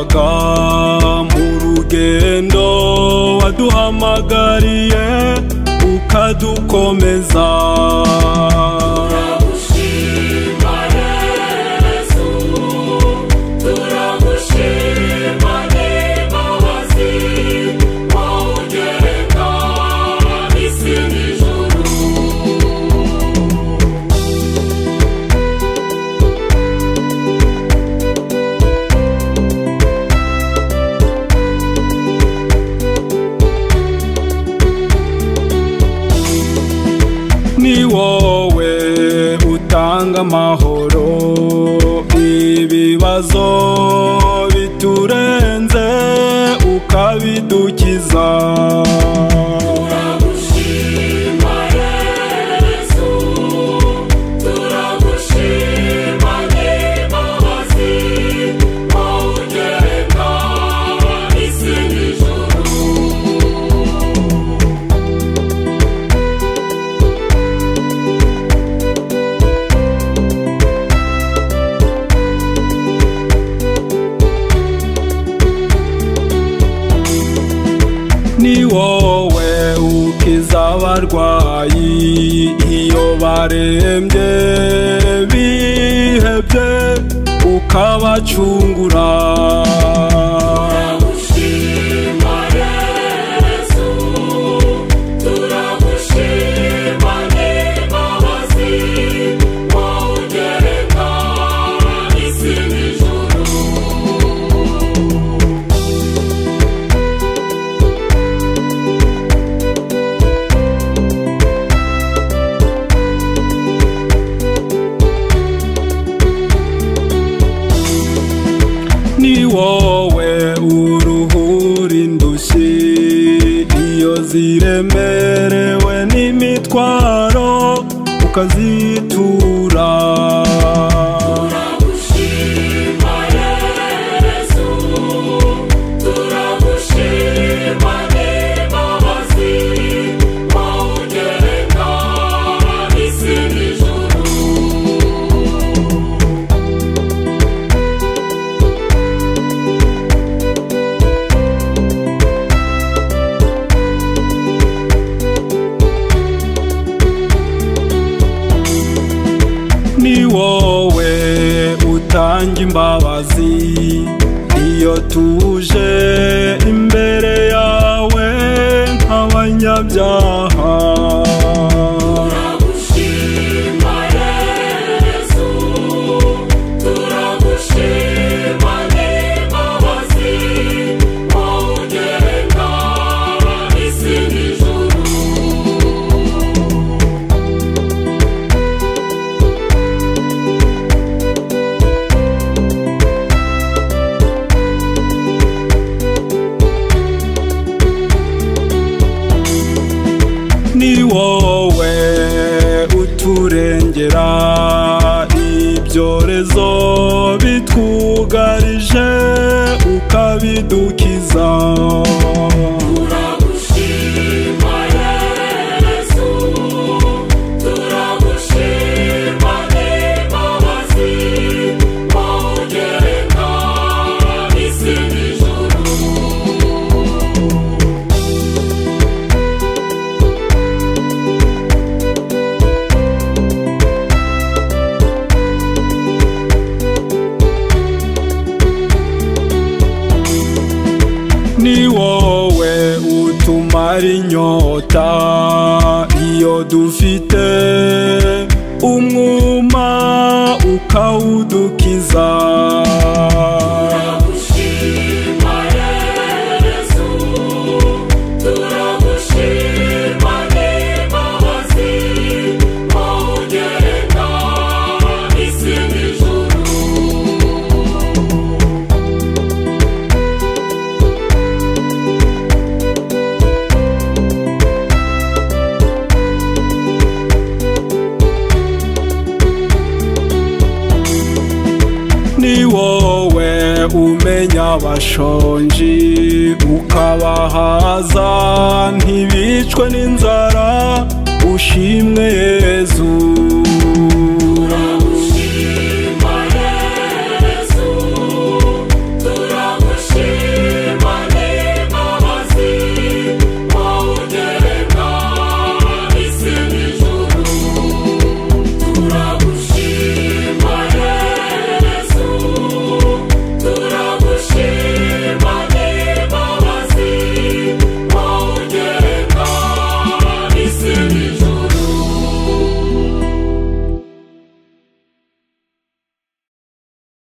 imbaraga mu rugendo waduhamagariye ukadukomeza. Ni wowe utanga amahoro. Ibibazo biturenze ukabidukiza abarwayi iyo barembye bihebye ukabacungura. Ziremerewe n'imitwaro ukazitura. Imbabazi iyo tuje imbere yawe nk'abanyabyaha. Ni wowe uturengera. Inyota iyo dufite umwuma ukawudukiza ni wowe umenya abashonji ukabahaza ntibicwe n'inzara ushimwe